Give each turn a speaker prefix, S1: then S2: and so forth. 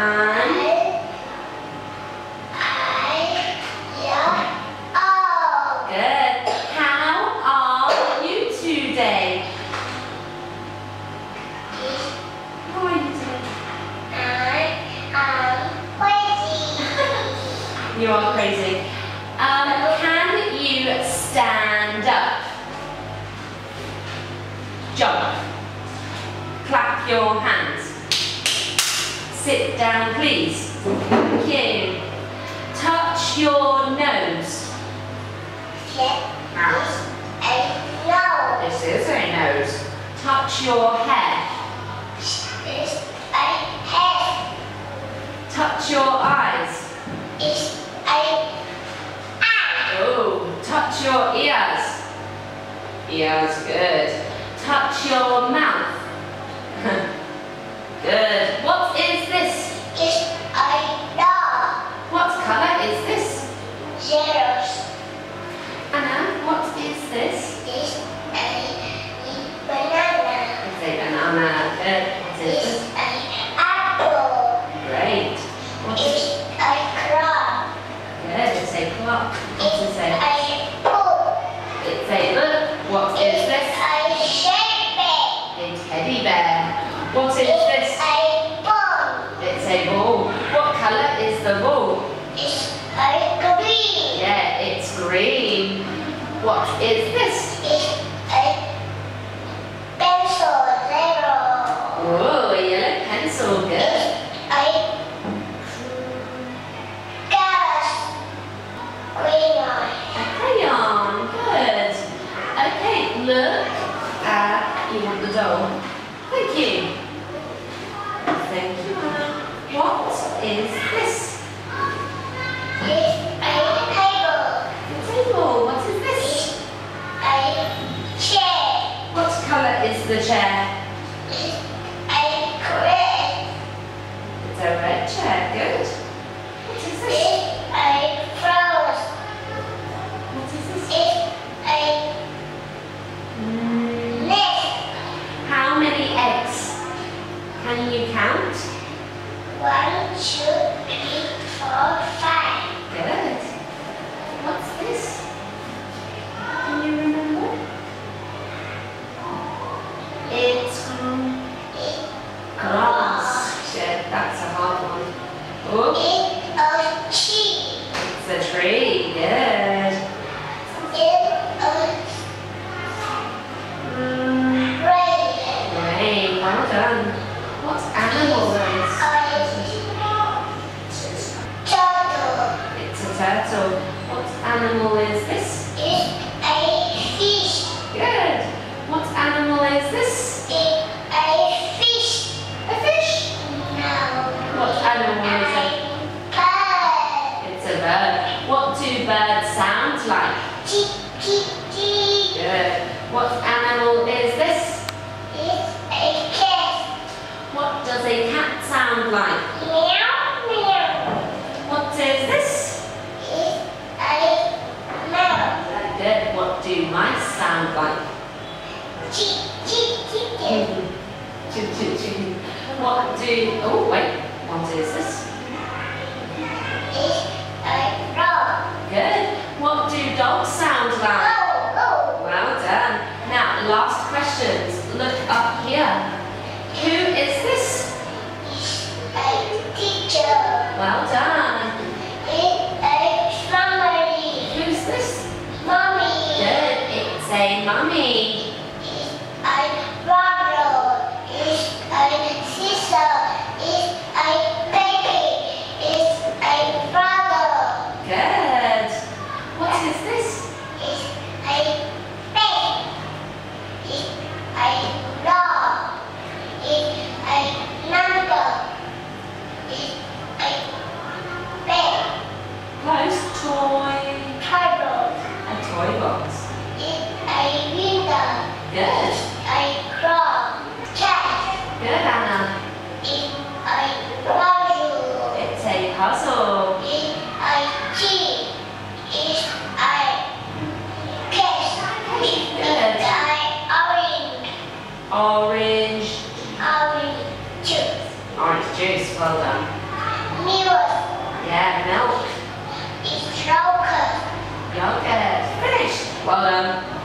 S1: I, I, yeah, oh. Good. How are you today? How are you today? I am crazy. you are crazy. Um, can you stand up? Jump. Clap your hands. Sit down, please. Thank you. Touch your nose. Mouth. This is a nose. Touch your head. Touch your eyes. Oh, touch your ears. Ears, good. Touch your mouth. good. At you want the doll. Thank you. Thank you, Anna. What is this? The table. What is this? A chair. What colour is the
S2: chair? Two, three, four, five.
S1: Good. What's this? Can you remember? It's um, grass. Good. That's a hard one. Oh,
S2: It's a tree.
S1: it's a tree. Good. Animal is this?
S2: It's a fish.
S1: Good. What animal is this?
S2: It's a fish.
S1: A fish.
S2: No.
S1: What animal is it?
S2: Bird.
S1: It's a bird. What do birds sound like?
S2: Chee, chee, chee.
S1: Good. What animal is this?
S2: It's a cat.
S1: What does a cat sound like?
S2: Meow, meow.
S1: What is this?
S2: It's a mouse.
S1: Good. What do mice
S2: Chee, chee, chee, chee.
S1: Choo, choo, choo. What do... Oh, wait. What is this?
S2: It's a dog.
S1: Good. What do dogs sound like?
S2: Oh, oh.
S1: Well done. Now, last questions. Look up here. Who is this?
S2: It's a teacher.
S1: Well done. Juice. Well done.
S2: Milk.
S1: Yeah, milk.
S2: It's yogurt.
S1: Yogurt. Finished. Well done.